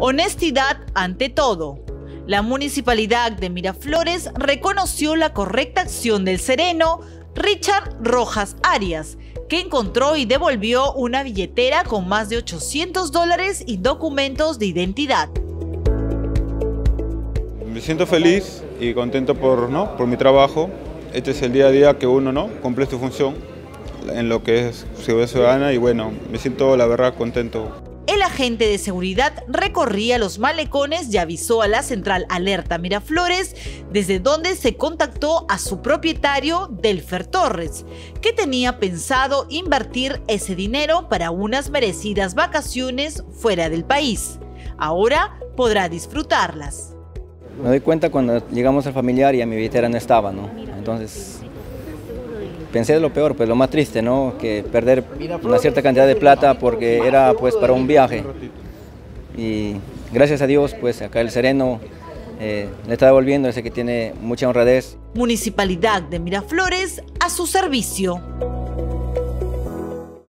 Honestidad ante todo. La municipalidad de Miraflores reconoció la correcta acción del sereno Richard Rojas Arias, que encontró y devolvió una billetera con más de 800 dólares y documentos de identidad. Me siento feliz y contento por, ¿no? por mi trabajo. Este es el día a día que uno ¿no? cumple su función en lo que es seguridad ciudadana y bueno, me siento la verdad contento. Agente de seguridad recorría los malecones y avisó a la central Alerta Miraflores, desde donde se contactó a su propietario, Delfer Torres, que tenía pensado invertir ese dinero para unas merecidas vacaciones fuera del país. Ahora podrá disfrutarlas. Me doy cuenta cuando llegamos al familiar y a mi billetera no estaba, ¿no? Entonces pensé lo peor, pues lo más triste, ¿no? Que perder una cierta cantidad de plata porque era pues para un viaje. Y gracias a Dios, pues acá el Sereno eh, le está devolviendo ese que tiene mucha honradez. Municipalidad de Miraflores a su servicio.